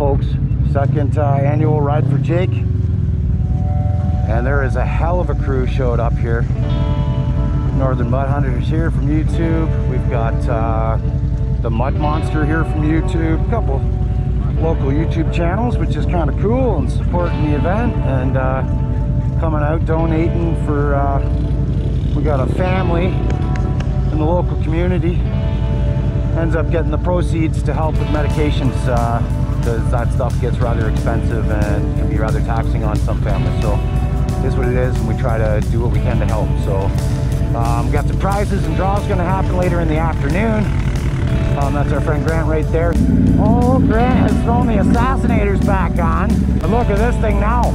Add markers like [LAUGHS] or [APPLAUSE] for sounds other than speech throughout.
Folks. Second uh, annual ride for Jake. And there is a hell of a crew showed up here. Northern Mud Hunters here from YouTube. We've got uh, the Mud Monster here from YouTube. A couple local YouTube channels, which is kind of cool and supporting the event and uh, coming out donating for. Uh, we got a family in the local community ends up getting the proceeds to help with medications because that stuff gets rather expensive and can be rather taxing on some families. So it is what it is, and we try to do what we can to help. So um, got some prizes and draws going to happen later in the afternoon. Um, that's our friend Grant right there. Oh, Grant has thrown the Assassinators back on. But look at this thing now.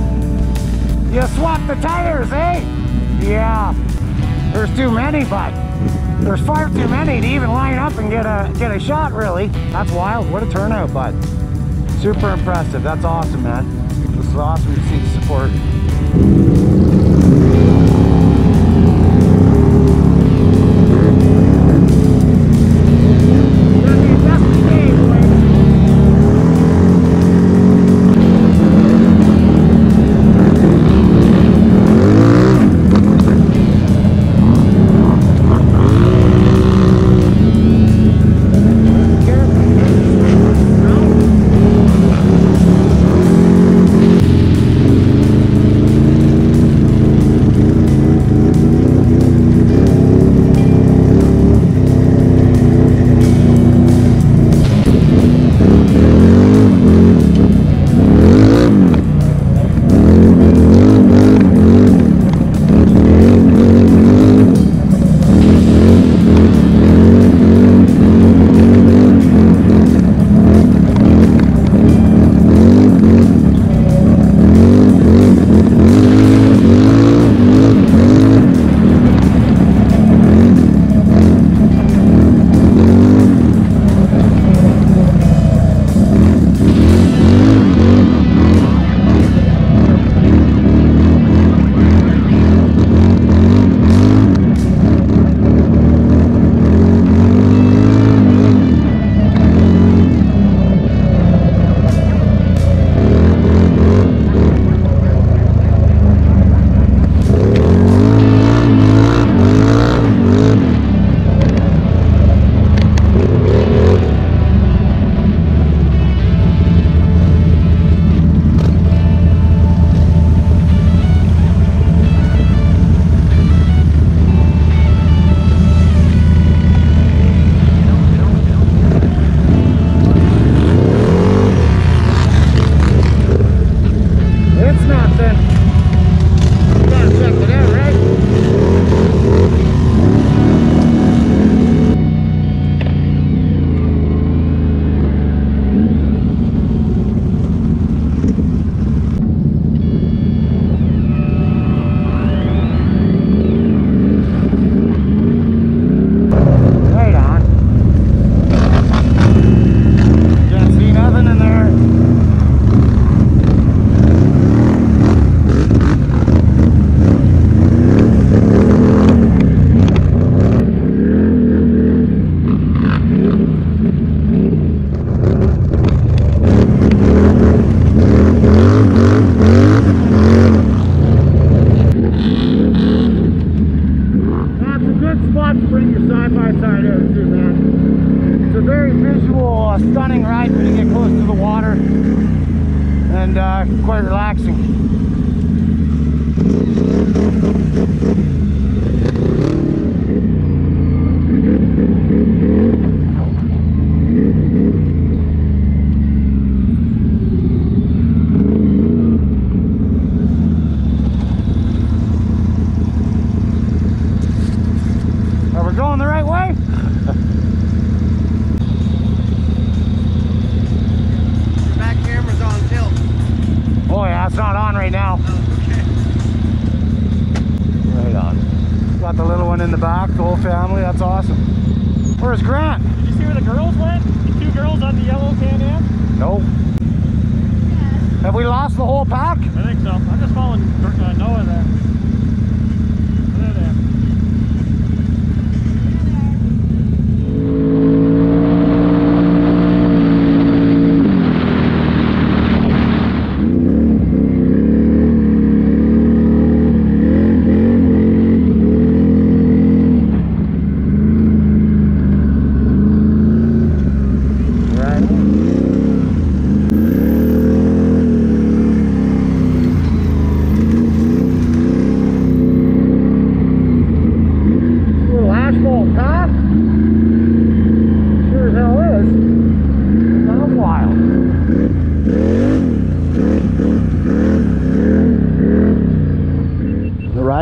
You swapped the tires, eh? Yeah. There's too many, but there's far too many to even line up and get a get a shot, really. That's wild. What a turnout, bud. Super impressive. That's awesome, man. Is awesome to see the support.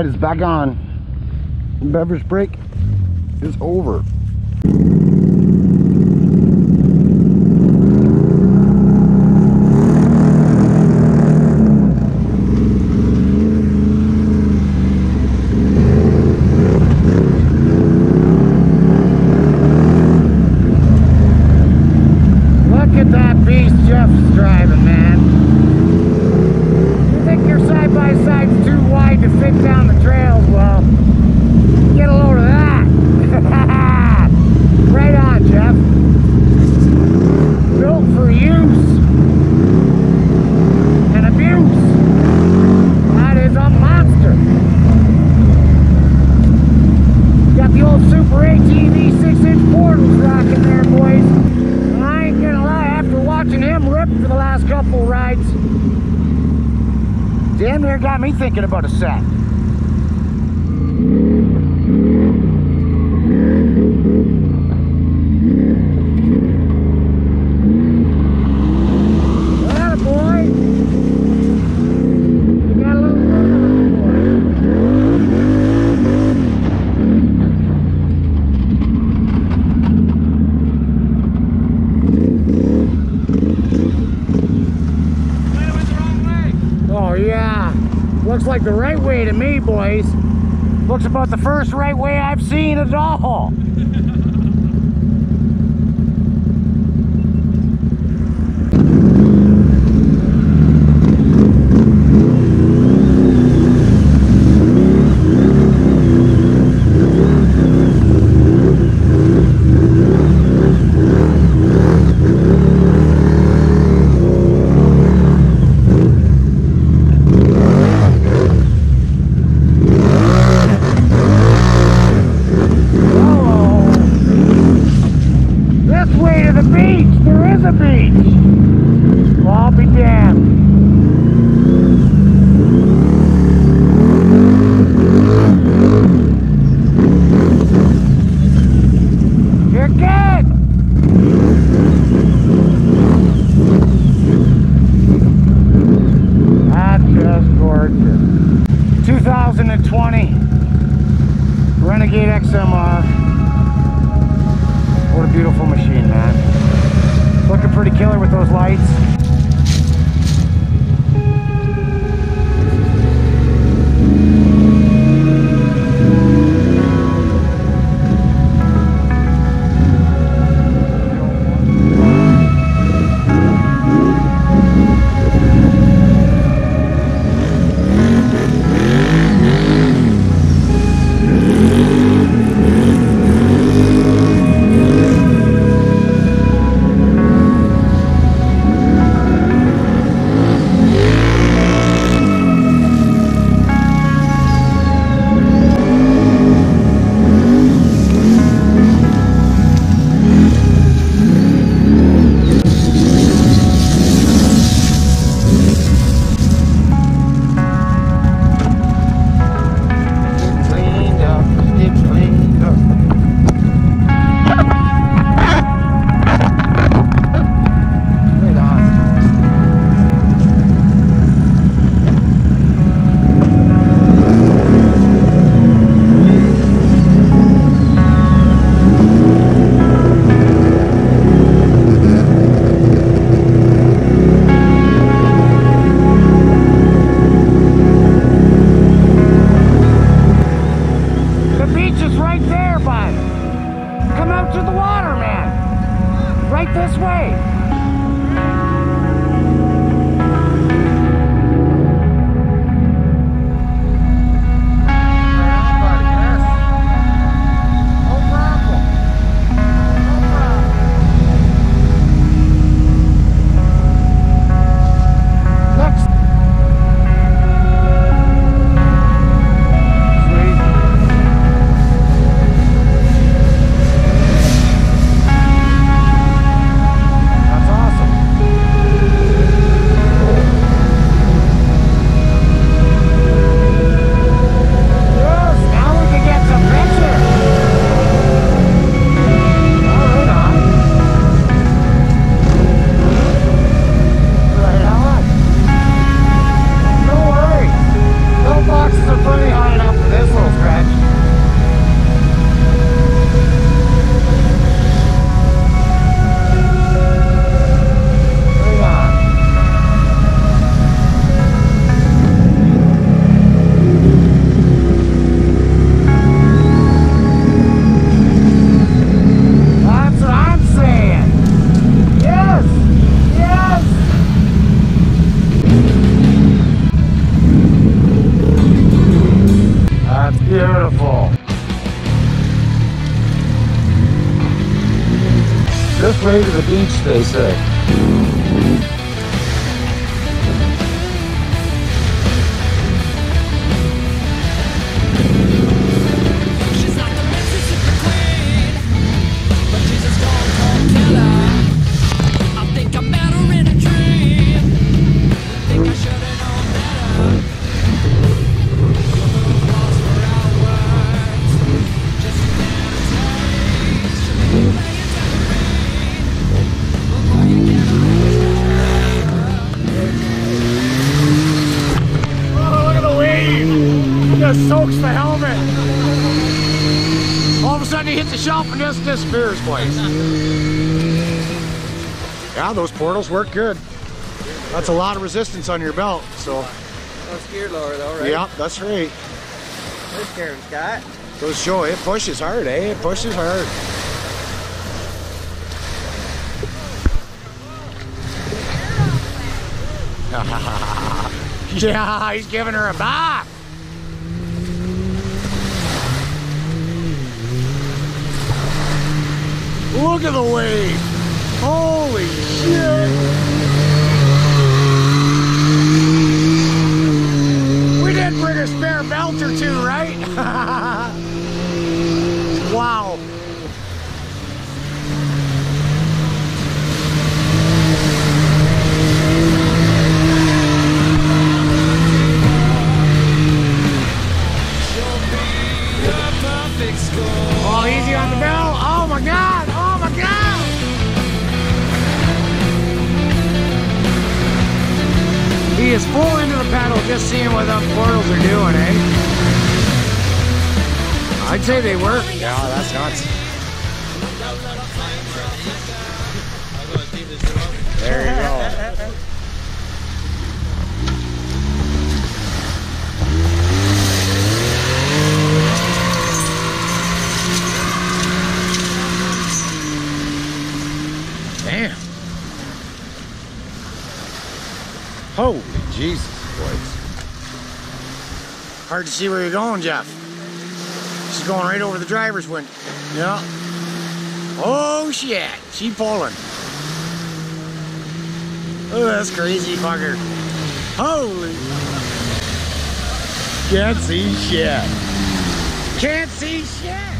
light is back on. Beverage break is over. looks like the right way to me, boys. Looks about the first right way I've seen at all. right this way. To the hits the shelf and just disappears, boys. Yeah, those portals work good. That's a lot of resistance on your belt, so. No steer lower though, right? Yeah, that's right. This Karen Scott. Goes to show it pushes hard, eh? It pushes hard. [LAUGHS] yeah, he's giving her a bath. Look at the wave. Holy shit. We did bring a spare belt or two, right? [LAUGHS] Hard to see where you're going, Jeff. She's going right over the driver's window. Yeah. Oh shit, she pulling. Oh, that's crazy fucker. Holy. Can't see shit. Can't see shit.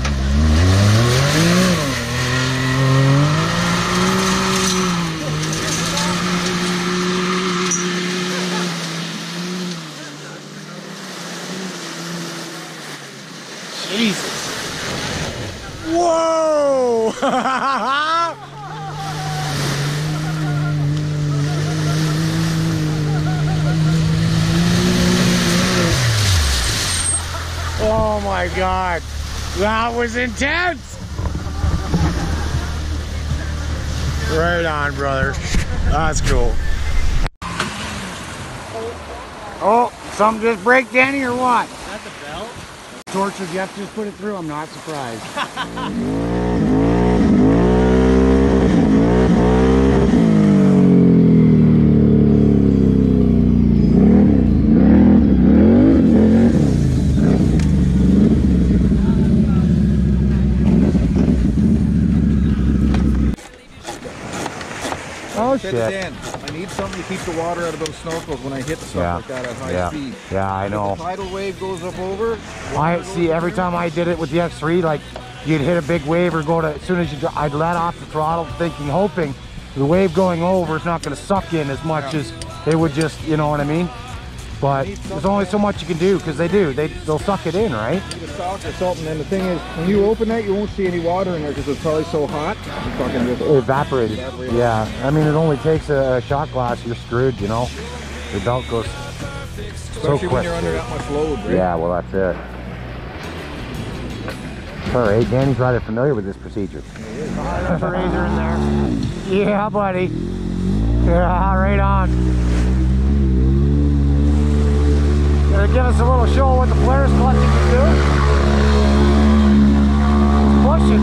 That was intense. Right on, brother. That's cool. Oh, something just break, Danny, or what? Is that the belt? Torture Jeff just put it through. I'm not surprised. [LAUGHS] To I need something to keep the water out of those snorkels when I hit stuff Yeah. like that at high Yeah. speed. Yeah, I If know. the tidal wave goes up over. I see every over. time I did it with the X3, like you'd hit a big wave or go to, as soon as you, I'd let off the throttle thinking, hoping the wave going over is not going to suck in as much Yeah. as it would just, you know what I mean? But there's only so much you can do because they do. They, they'll suck it in, right? The salt or something. And the thing is, when you open that, you won't see any water in there because it's probably so hot. You fucking just Evaporated. Evaporated. Yeah. I mean, it only takes a, a shot glass. You're screwed, you know? The belt goes so quick. when you're under dude. that much load, right? Yeah, well, that's it. All right, Danny's rather familiar with this procedure. There's a razor in there. [LAUGHS] Yeah, buddy. Yeah, right on. Gonna give us a little show of what the Polaris clutch can do. Push it.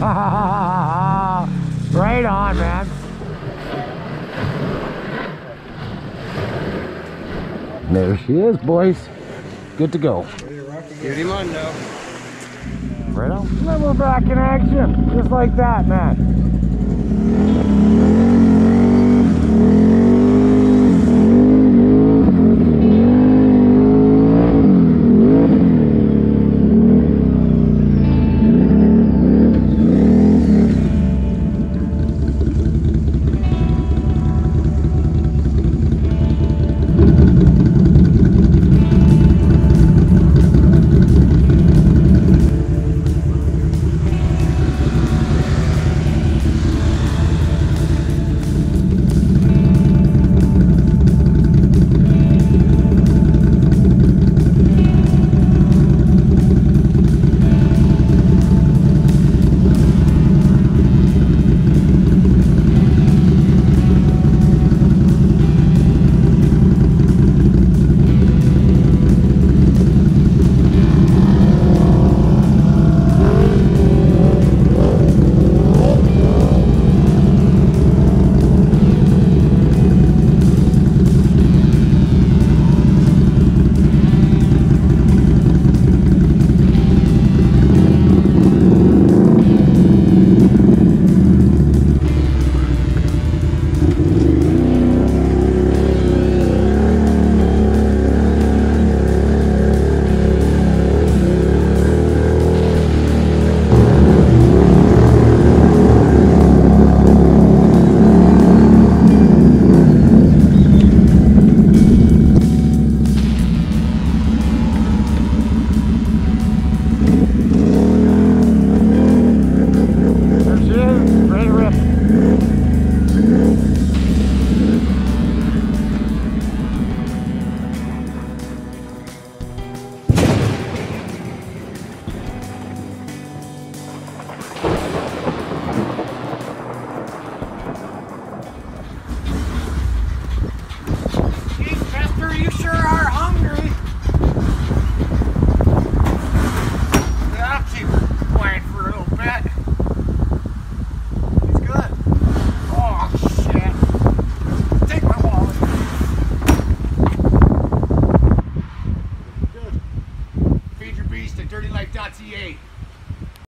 [LAUGHS] right on, man. There she is, boys. Good to go. Beauty Mundo. Right on. And then we're back in action. Just like that, man.